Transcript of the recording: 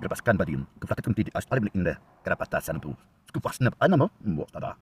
Berbaskan badin, kefatakan tidak asal lebih indah. Kerapatasan tu, cukup fasnya apa ah, nama? Mbok tada.